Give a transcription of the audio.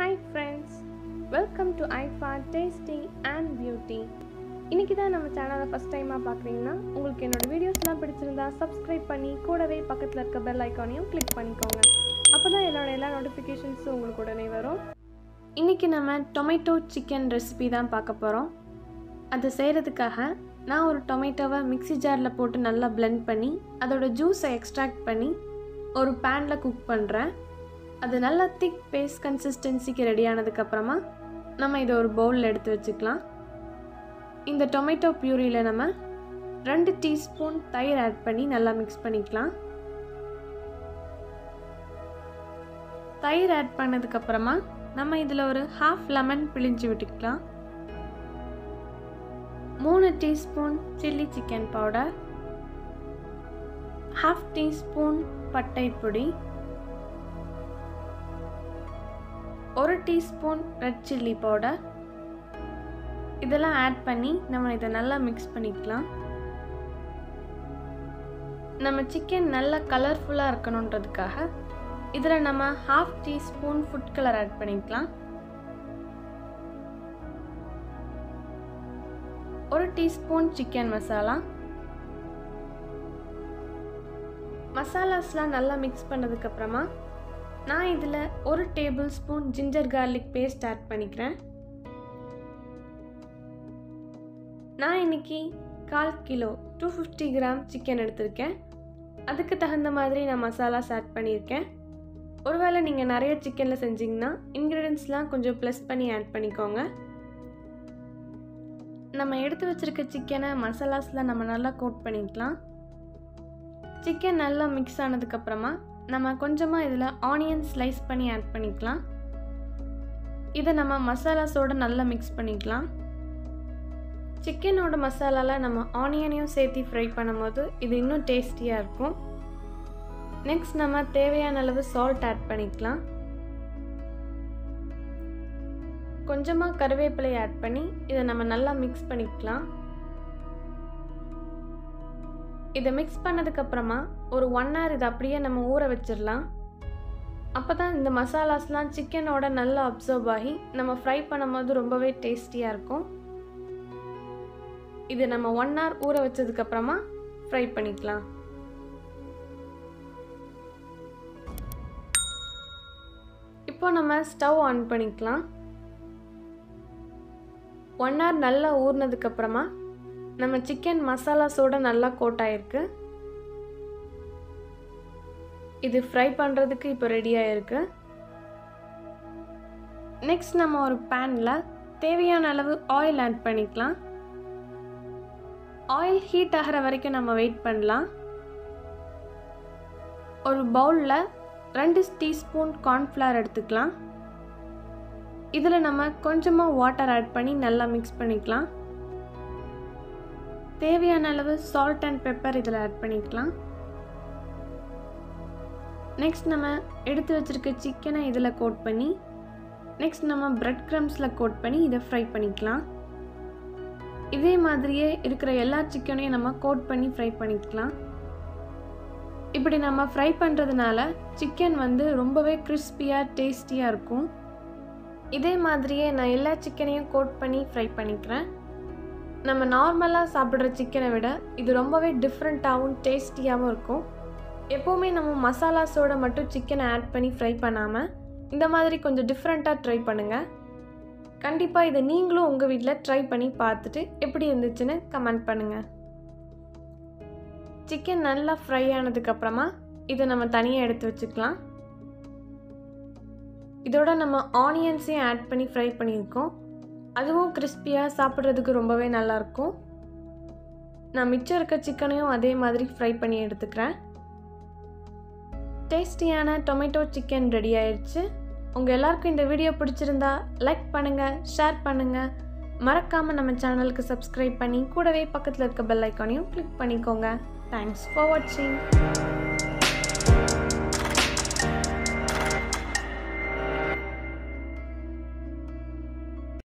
Hi friends welcome to ஐஃபா tasty and beauty இன்றைக்கி தான் நம்ம சேனலை ஃபஸ்ட் டைமாக பார்க்குறீங்கன்னா உங்களுக்கு என்னோட வீடியோஸ்லாம் பிடிச்சிருந்தா சப்ஸ்கிரைப் பண்ணி கூடவே பக்கத்தில் இருக்க பெல் ஐக்கானையும் கிளிக் பண்ணிக்கோங்க. அப்போ தான் என்னோட எல்லா நோட்டிஃபிகேஷன்ஸும் உங்களுக்கு உடனே வரும். இன்றைக்கி நம்ம டொமேட்டோ சிக்கன் ரெசிபி தான் பார்க்க போகிறோம் அதை செய்கிறதுக்காக நான் ஒரு டொமேட்டோவை மிக்ஸி ஜாரில் போட்டு நல்லா பிளெண்ட் பண்ணி அதோடய ஜூஸை எக்ஸ்ட்ராக்ட் பண்ணி ஒரு பேனில் குக் பண்ணுறேன் அது நல்லா திக் பேஸ்ட் கன்சிஸ்டன்சிக்கு ரெடி ஆனதுக்கப்புறமா நம்ம இதை ஒரு பவுலில் எடுத்து வச்சுக்கலாம். இந்த டொமேட்டோ பியூரியில் நம்ம ரெண்டு டீஸ்பூன் தயிர் ஆட் பண்ணி நல்லா மிக்ஸ் பண்ணிக்கலாம். தயிர் ஆட் பண்ணதுக்கப்புறமா நம்ம இதில் ஒரு ஹாஃப் லெமன் பிழிஞ்சு விட்டுக்கலாம். மூணு teaspoon chilli chicken powder half teaspoon பட்டை பொடி ஒரு டீஸ்பூன் ரெட் சில்லி பவுடர். இதெல்லாம் ஆட் பண்ணி நம்ம இதை நல்லா மிக்ஸ் பண்ணிக்கலாம். நம்ம சிக்கன் நல்லா கலர்ஃபுல்லாக இருக்கணுன்றதுக்காக இதில் நம்ம half teaspoon food colour add பண்ணிக்கலாம். ஒரு டீஸ்பூன் சிக்கன் மசாலா மசாலாஸ்லாம் நல்லா மிக்ஸ் பண்ணதுக்கப்புறமா நான் இதில் ஒரு tablespoon ginger garlic paste add பண்ணிக்கிறேன். நான் இன்னைக்கு கால் kilo two fifty gram chicken எடுத்திருக்கேன். அதுக்கு தகுந்த மாதிரி நான் மசாலாஸ் ஆட் பண்ணியிருக்கேன். ஒருவேளை நீங்கள் நிறைய சிக்கனில் செஞ்சிங்கன்னா இன்க்ரீடியன்ஸ்லாம் கொஞ்சம் ப்ளஸ் பண்ணி ஆட் பண்ணிக்கோங்க. நம்ம எடுத்து வச்சுருக்க சிக்கனை மசாலாஸில் நம்ம நல்லா கோட் பண்ணிக்கலாம். சிக்கன் நல்லா மிக்ஸ் ஆனதுக்கப்புறமா நம்ம கொஞ்சமாக இதில் ஆனியன் ஸ்லைஸ் பண்ணி ஆட் பண்ணிக்கலாம். இதை நம்ம மசாலாஸோடு நல்லா மிக்ஸ் பண்ணிக்கலாம். சிக்கனோட மசாலாவில் நம்ம ஆனியனையும் சேர்த்து ஃப்ரை பண்ணும்போது இது இன்னும் டேஸ்டியாக இருக்கும். நெக்ஸ்ட் நம்ம தேவையான அளவு சால்ட் ஆட் பண்ணிக்கலாம். கொஞ்சமாக கருவேப்பிலை ஆட் பண்ணி இதை நம்ம நல்லா மிக்ஸ் பண்ணிக்கலாம். இதை மிக்ஸ் பண்ணதுக்கப்புறமா ஒரு ஒன் ஹவர் இதை அப்படியே நம்ம ஊற வச்சிடலாம். அப்போ தான் இந்த மசாலாஸ்லாம் சிக்கனோட நல்லா அப்சர்வ் ஆகி நம்ம ஃப்ரை பண்ணும்போது ரொம்பவே டேஸ்டியாக இருக்கும். இது நம்ம ஒன் ஹவர் ஊற வச்சதுக்கப்புறமா ஃப்ரை பண்ணிக்கலாம். இப்போ நம்ம ஸ்டவ் ஆன் பண்ணிக்கலாம். ஒன் ஹவர் நல்லா ஊறினதுக்கப்புறமா நம்ம சிக்கன் மசாலாஸோட நல்லா கோட் ஆயிருக்கு இது ஃப்ரை பண்ணுறதுக்கு இப்போ ரெடி ஆயிருக்கு. நெக்ஸ்ட் நம்ம ஒரு பேனில் தேவையான அளவு ஆயில் ஆட் பண்ணிக்கலாம். ஆயில் ஹீட் ஆகிற வரைக்கும் நம்ம வெயிட் பண்ணலாம். ஒரு பவுலில் ரெண்டு டீஸ்பூன் கார்ன்ஃப்ளவர் எடுத்துக்கலாம். இதில் நம்ம கொஞ்சமாக வாட்டர் ஆட் பண்ணி நல்லா மிக்ஸ் பண்ணிக்கலாம். தேவையான அளவு சால்ட் அண்ட் பெப்பர் இதில் ஆட் பண்ணிக்கலாம். நெக்ஸ்ட் நம்ம எடுத்து வச்சுருக்க சிக்கனை இதில் கோட் பண்ணி நெக்ஸ்ட் நம்ம ப்ரெட் க்ரம்ஸில் கோட் பண்ணி இதை ஃப்ரை பண்ணிக்கலாம். இதே மாதிரியே இருக்கிற எல்லா சிக்கனையும் நம்ம கோட் பண்ணி ஃப்ரை பண்ணிக்கலாம். இப்படி நம்ம ஃப்ரை பண்ணுறதுனால சிக்கன் வந்து ரொம்பவே கிறிஸ்பியாக டேஸ்டியாக இருக்கும். இதே மாதிரியே நான் எல்லா சிக்கனையும் கோட் பண்ணி ஃப்ரை பண்ணிக்கிறேன். நம்ம நார்மலாக சாப்பிட்ற சிக்கனை விட இது ரொம்பவே டிஃப்ரெண்ட்டாகவும் டேஸ்டியாகவும் இருக்கும். எப்போவுமே நம்ம மசாலாஸோட மட்டும் சிக்கனை ஆட் பண்ணி ஃப்ரை பண்ணாமல் இந்த மாதிரி கொஞ்சம் டிஃப்ரெண்ட்டாக ட்ரை பண்ணுங்கள் கண்டிப்பாக இதை நீங்களும் உங்கள் வீட்டில் ட்ரை பண்ணி பார்த்துட்டு எப்படி இருந்துச்சுன்னு கமெண்ட் பண்ணுங்கள் சிக்கன் நல்லா ஃப்ரை ஆனதுக்கப்புறமா இதை நம்ம தனியாக எடுத்து வச்சுக்கலாம். இதோட நம்ம ஆனியன்ஸையும் ஆட் பண்ணி ஃப்ரை பண்ணியிருக்கோம். அதுவும் கிறிஸ்பியாக சாப்பிட்றதுக்கு ரொம்பவே நல்லாயிருக்கும். நான் மிச்சம் இருக்க சிக்கனையும் அதே மாதிரி ஃப்ரை பண்ணி எடுத்துக்கிறேன். டேஸ்டியான டொமேட்டோ சிக்கன் ரெடி ஆயிடுச்சு உங்கள் எல்லாருக்கும் இந்த வீடியோ பிடிச்சிருந்தா லைக் பண்ணுங்கள் ஷேர் பண்ணுங்கள் மறக்காமல் நம்ம சேனலுக்கு சப்ஸ்கிரைப் பண்ணி கூடவே பக்கத்தில் இருக்க பெல் ஐக்கானையும் கிளிக் பண்ணிக்கோங்க. தேங்க்ஸ் ஃபார் வாட்சிங்